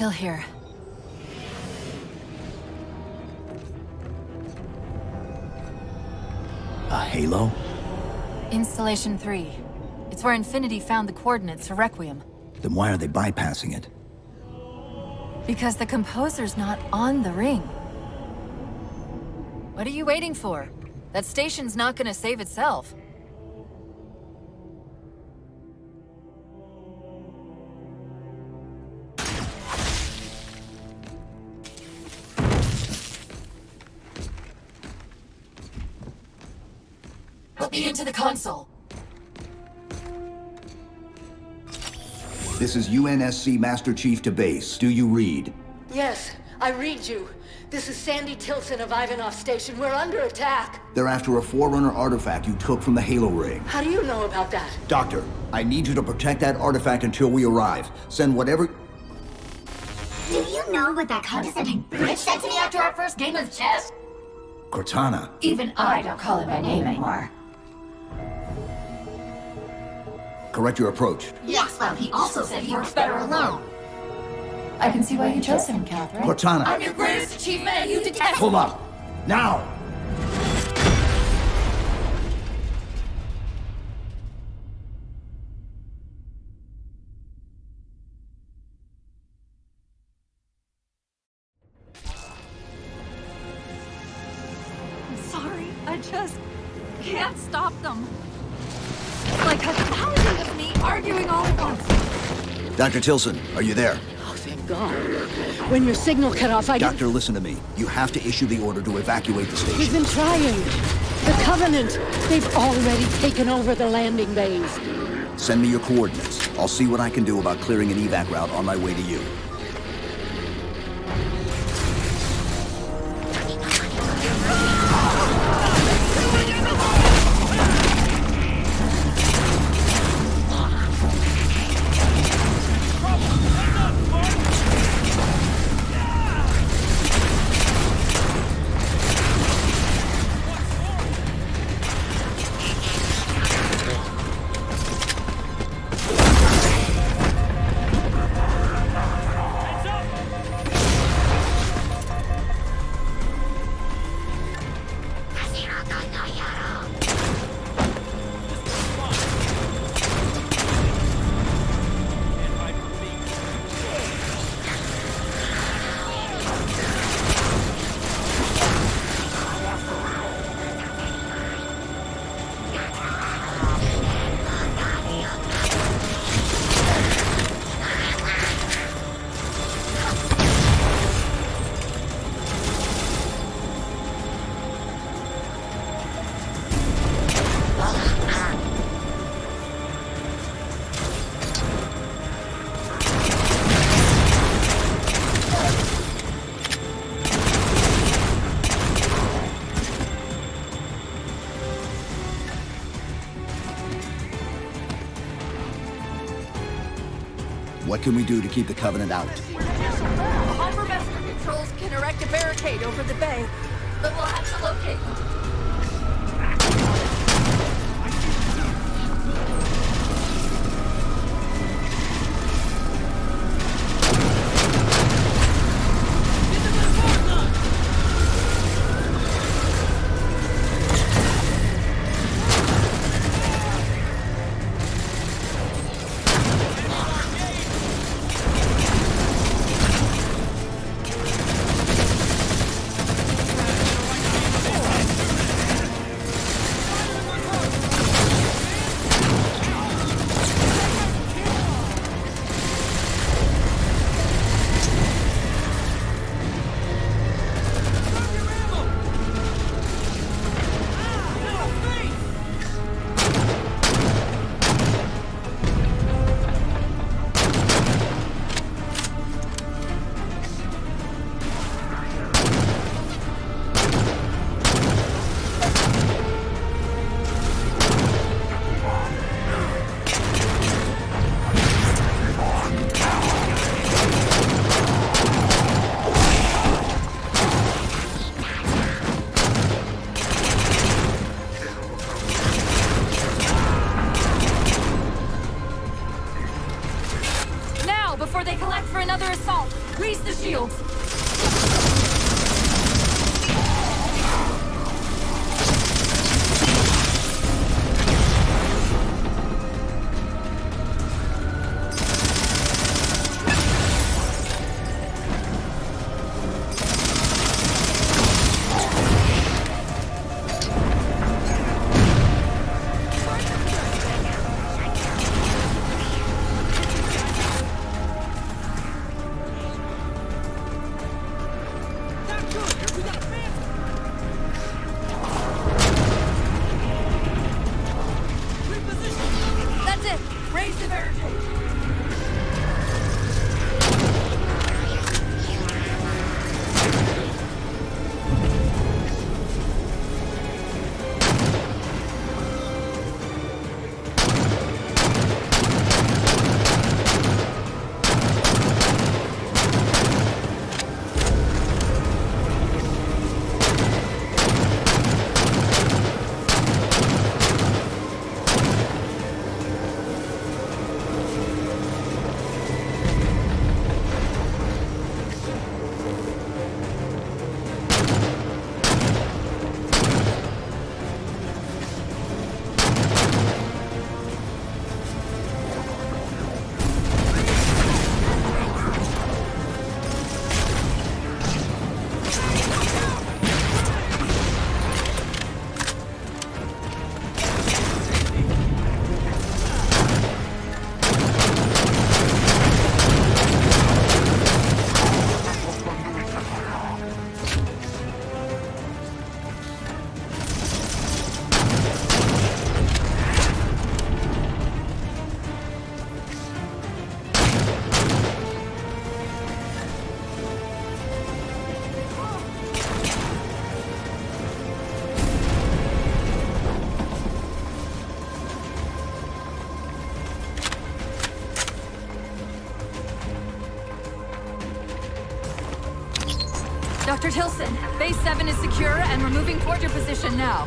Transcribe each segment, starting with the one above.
Still here. A halo? Installation 3. It's where Infinity found the coordinates for Requiem. Then why are they bypassing it? Because the composer's not on the ring. What are you waiting for? That station's not gonna save itself. This is UNSC Master Chief to base. Do you read? Yes, I read you. This is Sandy Tilson of Ivanhoe Station. We're under attack. They're after a Forerunner artifact you took from the Halo ring. How do you know about that? Doctor, I need you to protect that artifact until we arrive. Send whatever... Do you know what that condescending bitch said to me after our first game of chess? Cortana. Even I don't call it by name anymore. Correct your approach. Yes, well, he also said he works better alone. I can see why you chose him, Catherine. Cortana. I'm your greatest achievement and you detest- Pull up! Now! Dr. Tilson, are you there? Oh, thank God. When your signal cut off, I. Doctor, listen to me. You have to issue the order to evacuate the station. We've been trying. The Covenant, they've already taken over the landing bays. Send me your coordinates. I'll see what I can do about clearing an evac route on my way to you. What can we do to keep the Covenant out? Harbor master controls can erect a barricade over the bay, but we'll have to locate them. Base 7 is secure and we're moving toward your position now.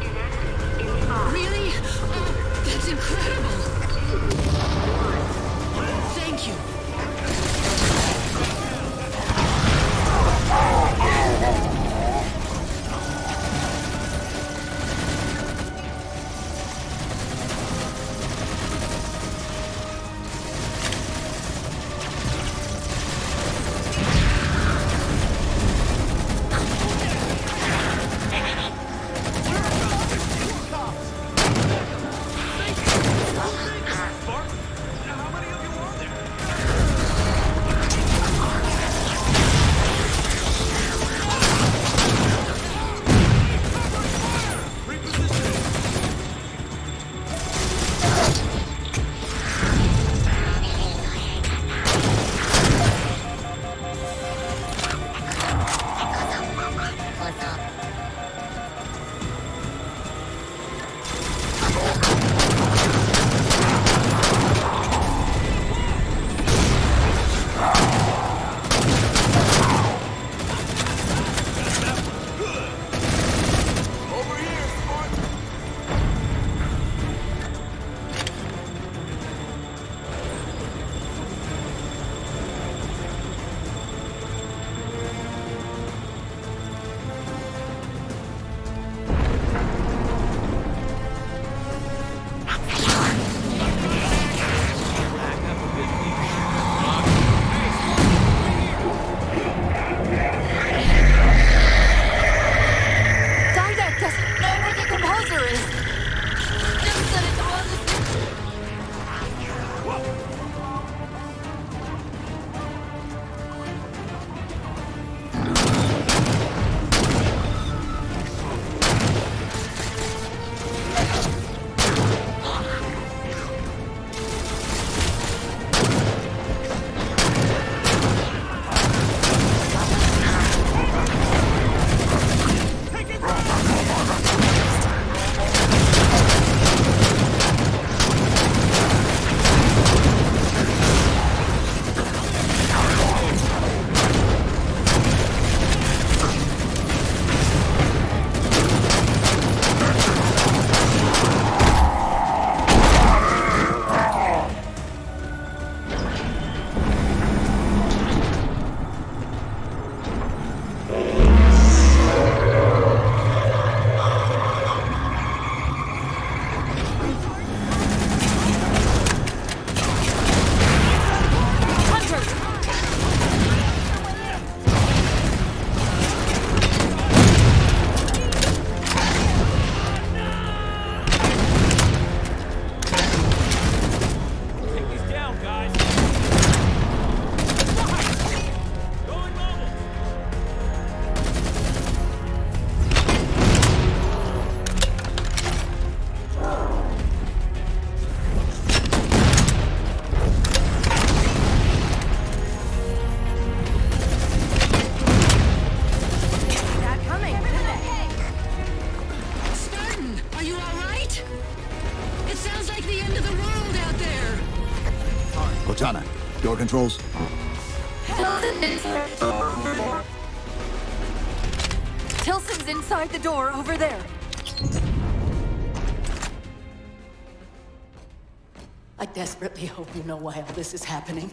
Hope you know why all this is happening.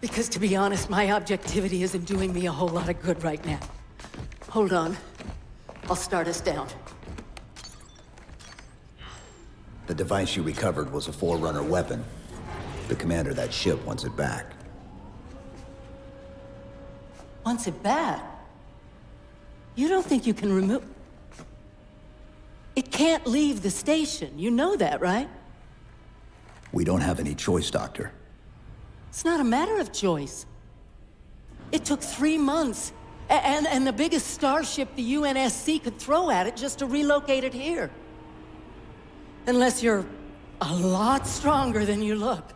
Because to be honest, my objectivity isn't doing me a whole lot of good right now. Hold on. I'll start us down. The device you recovered was a Forerunner weapon. The commander of that ship wants it back. Wants it back? You don't think you can remove... It can't leave the station. You know that, right? We don't have any choice, Doctor. It's not a matter of choice. It took three months, and, and the biggest starship the UNSC could throw at it just to relocate it here. Unless you're a lot stronger than you look.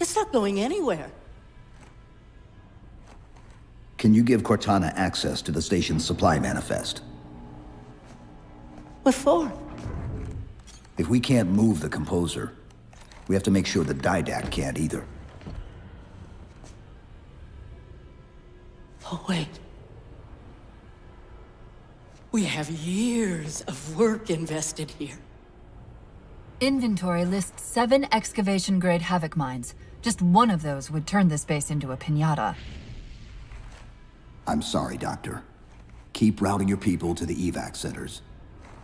It's not going anywhere. Can you give Cortana access to the station's supply manifest? What for? If we can't move the composer, we have to make sure the Didact can't either. Oh, wait. We have years of work invested here. Inventory lists seven excavation-grade HAVOK mines. Just one of those would turn this base into a pinata. I'm sorry, Doctor. Keep routing your people to the evac centers.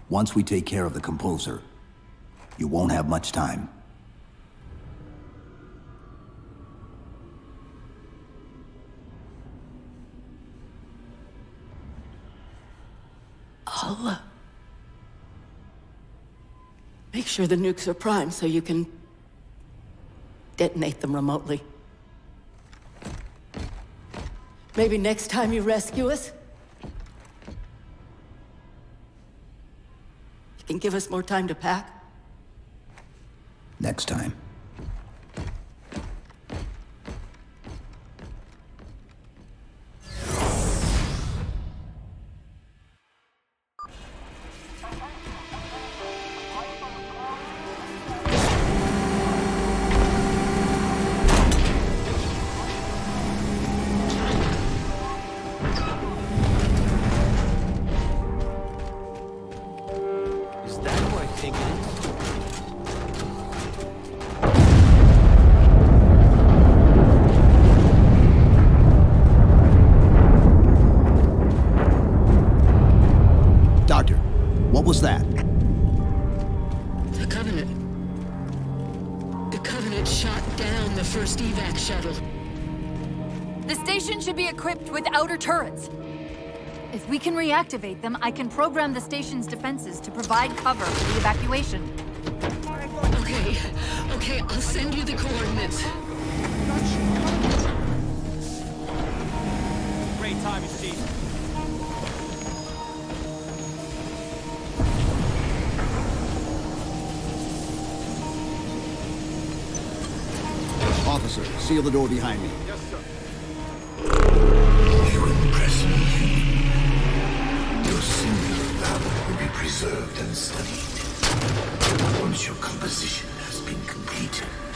Once we take care of the composer, you won't have much time. Make sure the nukes are primed so you can... detonate them remotely. Maybe next time you rescue us... You can give us more time to pack? Next time. Outer turrets. If we can reactivate them, I can program the station's defenses to provide cover for the evacuation. Okay, okay, I'll send you the coordinates. Great timing, Steve. Officer, seal the door behind me. You preserved and studied. Once your composition has been completed.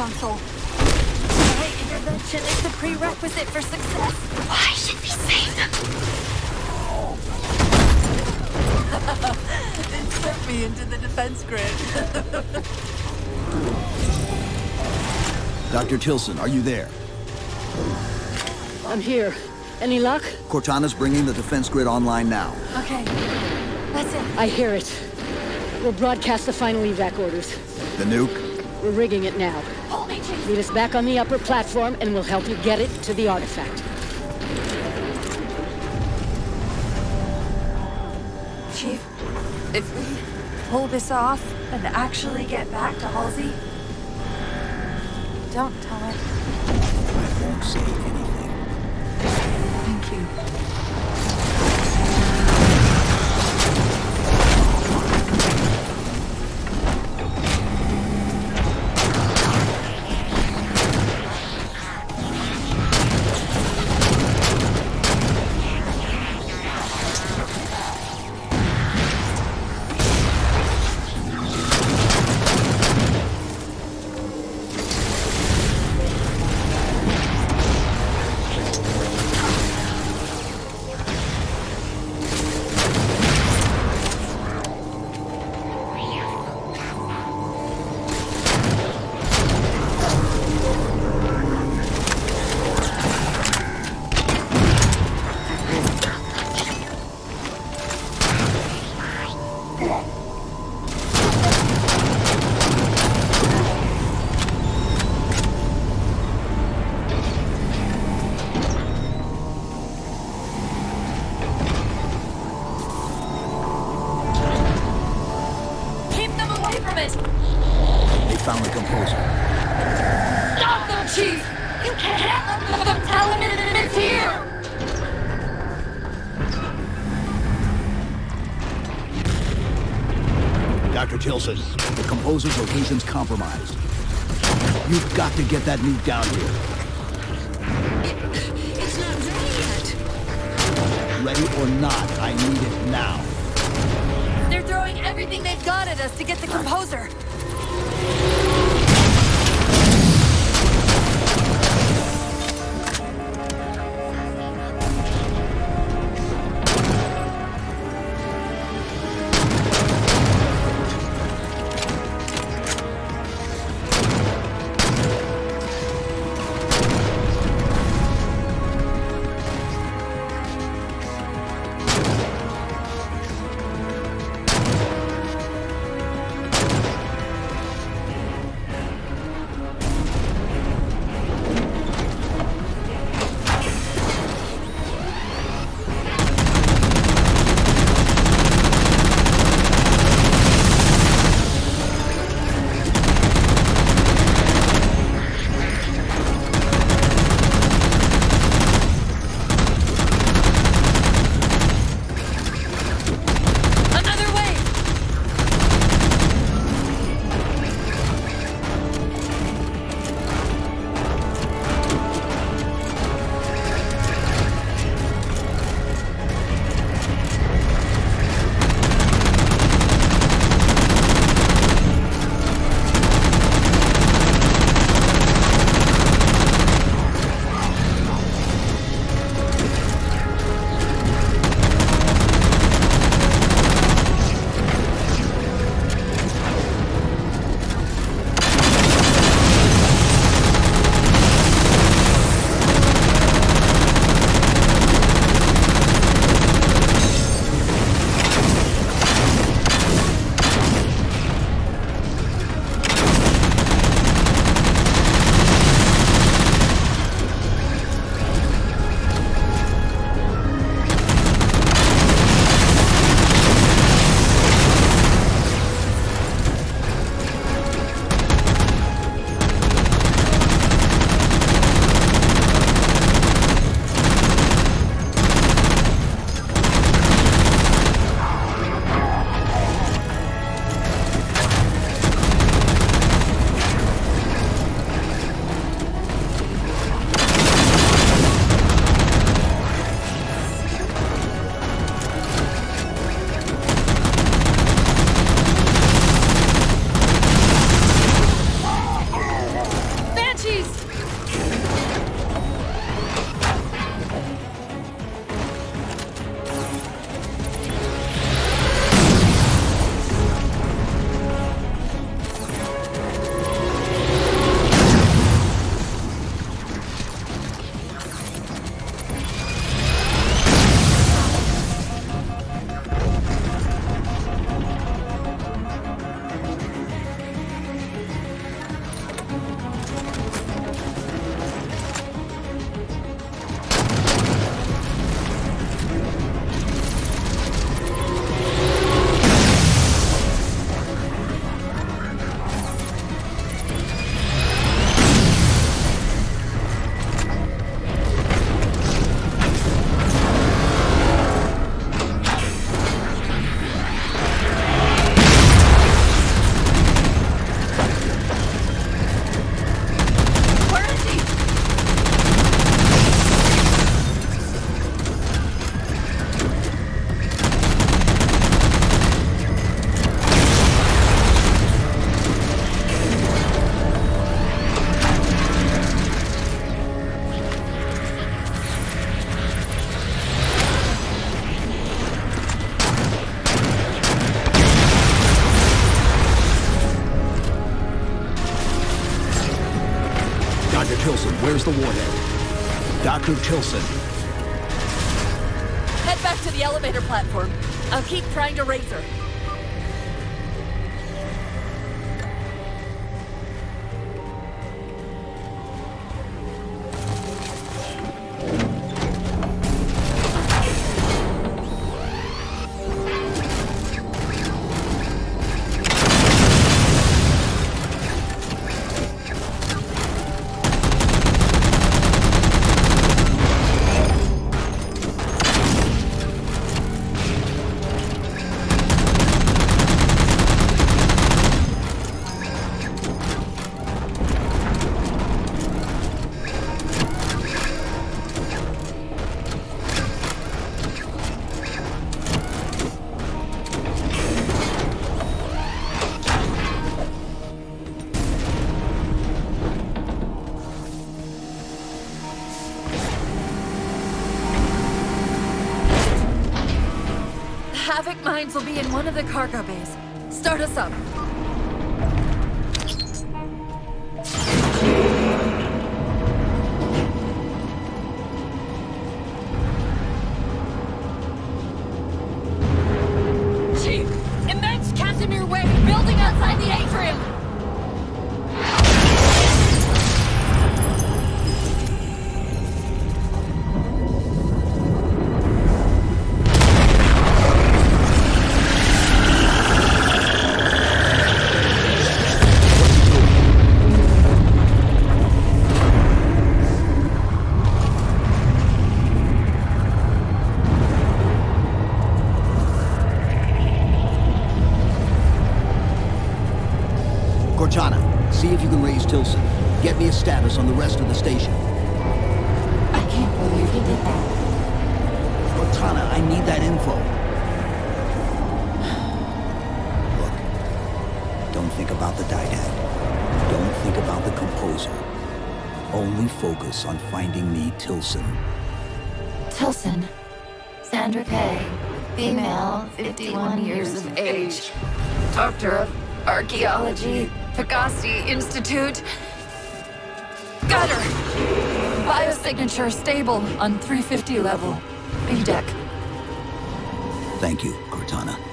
Console. Hey, intervention is the prerequisite for success. Why should we save them? Insert me into the defense grid. Dr. Tilson, are you there? I'm here. Any luck? Cortana's bringing the defense grid online now. Okay, that's it. I hear it. We'll broadcast the final evac orders. The nuke? We're rigging it now. Hold me, Chief. Meet us back on the upper platform and we'll help you get it to the artifact. Chief, if we pull this off and actually get back to Halsey, don't tell her. I won't say anything. Thank you. Dr. Tilson, the composer's location's compromised. You've got to get that nuke down here. It's not ready yet. Ready or not, I need it now. They're throwing everything they've got at us to get the composer. The warhead? Dr. Tilson. Head back to the elevator platform. I'll keep trying to raise her. Mines will be in one of the cargo bays. Start us up. See if you can raise Tilson. Get me a status on the rest of the station. I can't believe he did that. Cortana, I need that info. Look, don't think about the Didact. Don't think about the composer. Only focus on finding me Tilson. Tilson. Sandra Kay. Female, 51 years of age. Doctor of Archaeology. Pegasi Institute. Gutter! Biosignature stable on 350 level. B deck. Thank you, Cortana.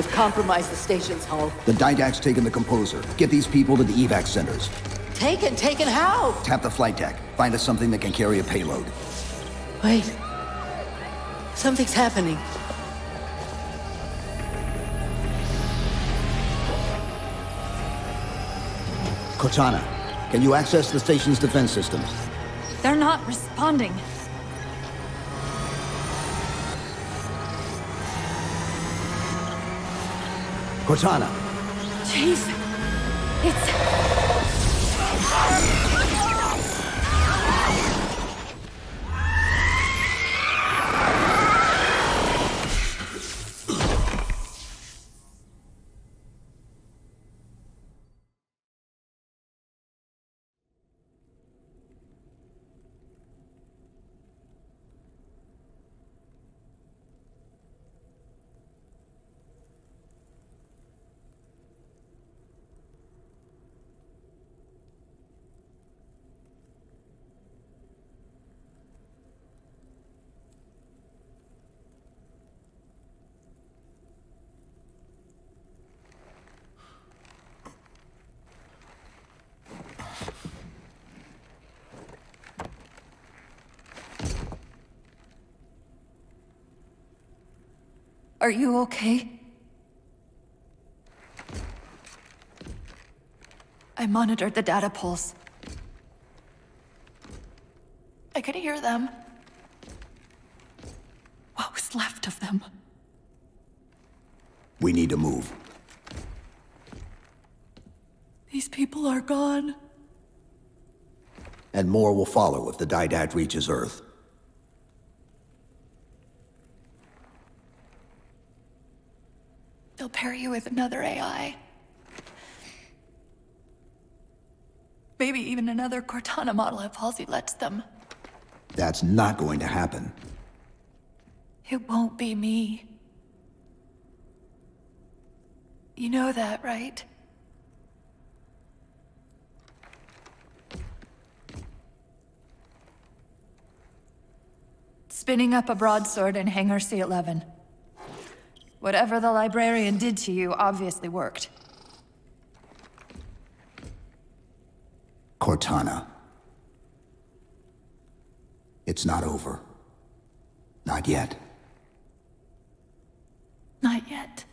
They've compromised the station's hull. The Didact's taken the composer. Get these people to the evac centers. Taken, taken how? Tap the flight deck. Find us something that can carry a payload. Wait. Something's happening. Cortana, can you access the station's defense systems? They're not responding. Cortana, Chief, it's... Are you okay? I monitored the data pulse. I could hear them. What was left of them? we need to move. These people are gone. And more will follow if the Didact reaches Earth. They'll pair you with another AI. Maybe even another Cortana model if Halsey lets them. That's not going to happen. It won't be me. You know that, right? Spinning up a broadsword in Hangar C11. Whatever the librarian did to you obviously worked. Cortana. It's not over. Not yet. Not yet.